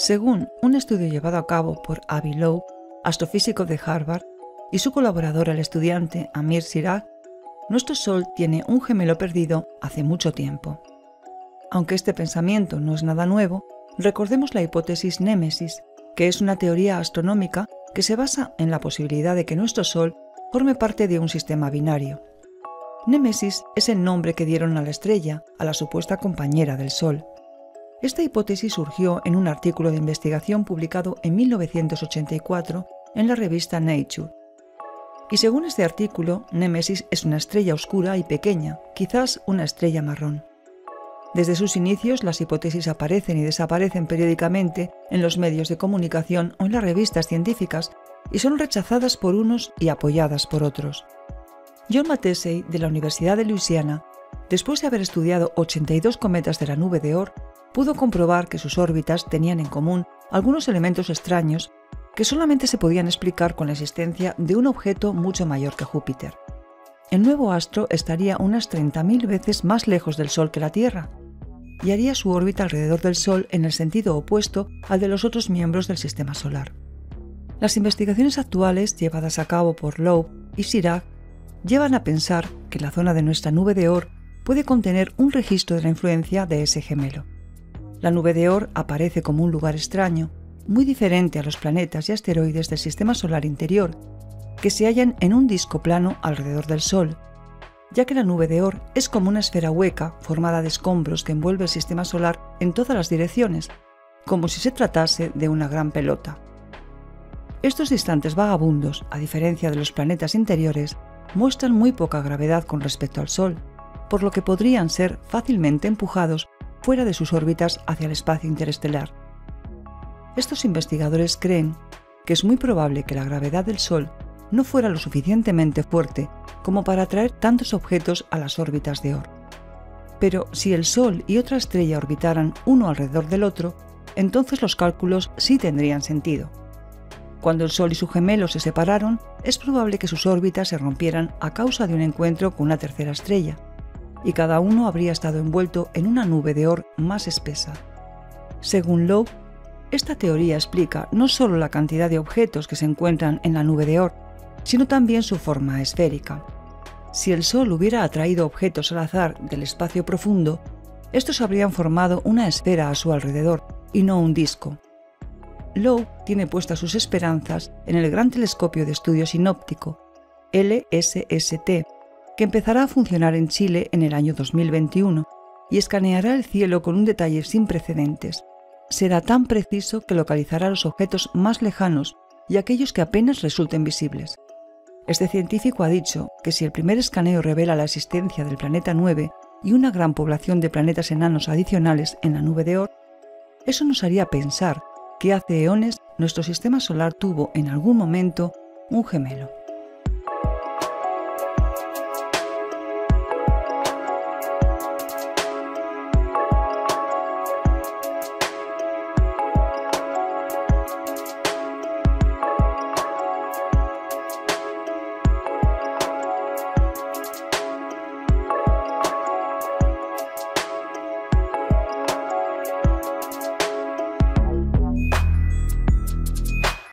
Según un estudio llevado a cabo por Avi Loeb, astrofísico de Harvard, y su colaborador el estudiante Amir Siraj, nuestro Sol tiene un gemelo perdido hace mucho tiempo. Aunque este pensamiento no es nada nuevo, recordemos la hipótesis Némesis, que es una teoría astronómica que se basa en la posibilidad de que nuestro Sol forme parte de un sistema binario. Némesis es el nombre que dieron a la estrella, a la supuesta compañera del Sol. Esta hipótesis surgió en un artículo de investigación publicado en 1984 en la revista Nature. Y según este artículo, Némesis es una estrella oscura y pequeña, quizás una estrella marrón. Desde sus inicios, las hipótesis aparecen y desaparecen periódicamente en los medios de comunicación o en las revistas científicas y son rechazadas por unos y apoyadas por otros. John Matesey, de la Universidad de Luisiana, después de haber estudiado 82 cometas de la nube de Oort, pudo comprobar que sus órbitas tenían en común algunos elementos extraños que solamente se podían explicar con la existencia de un objeto mucho mayor que Júpiter. El nuevo astro estaría unas 30.000 veces más lejos del Sol que la Tierra, y haría su órbita alrededor del Sol en el sentido opuesto al de los otros miembros del Sistema Solar. Las investigaciones actuales llevadas a cabo por Loeb y Sirach llevan a pensar que la zona de nuestra nube de Oort puede contener un registro de la influencia de ese gemelo. La nube de Oort aparece como un lugar extraño, muy diferente a los planetas y asteroides del Sistema Solar interior, que se hallan en un disco plano alrededor del Sol, ya que la nube de Oort es como una esfera hueca formada de escombros que envuelve el sistema solar en todas las direcciones, como si se tratase de una gran pelota. Estos distantes vagabundos, a diferencia de los planetas interiores, muestran muy poca gravedad con respecto al Sol, por lo que podrían ser fácilmente empujados fuera de sus órbitas hacia el espacio interestelar. Estos investigadores creen que es muy probable que la gravedad del Sol no fuera lo suficientemente fuerte como para atraer tantos objetos a las órbitas de Oort. Pero si el Sol y otra estrella orbitaran uno alrededor del otro, entonces los cálculos sí tendrían sentido. Cuando el Sol y su gemelo se separaron, es probable que sus órbitas se rompieran a causa de un encuentro con una tercera estrella, y cada uno habría estado envuelto en una nube de Oort más espesa. Según Loeb, esta teoría explica no solo la cantidad de objetos que se encuentran en la nube de Oort, sino también su forma esférica. Si el Sol hubiera atraído objetos al azar del espacio profundo, estos habrían formado una esfera a su alrededor y no un disco. Lowe tiene puestas sus esperanzas en el Gran Telescopio de Estudio Sinóptico, LSST, que empezará a funcionar en Chile en el año 2021 y escaneará el cielo con un detalle sin precedentes. Será tan preciso que localizará los objetos más lejanos y aquellos que apenas resulten visibles. Este científico ha dicho que si el primer escaneo revela la existencia del planeta 9 y una gran población de planetas enanos adicionales en la nube de Oort, eso nos haría pensar que hace eones nuestro sistema solar tuvo en algún momento un gemelo.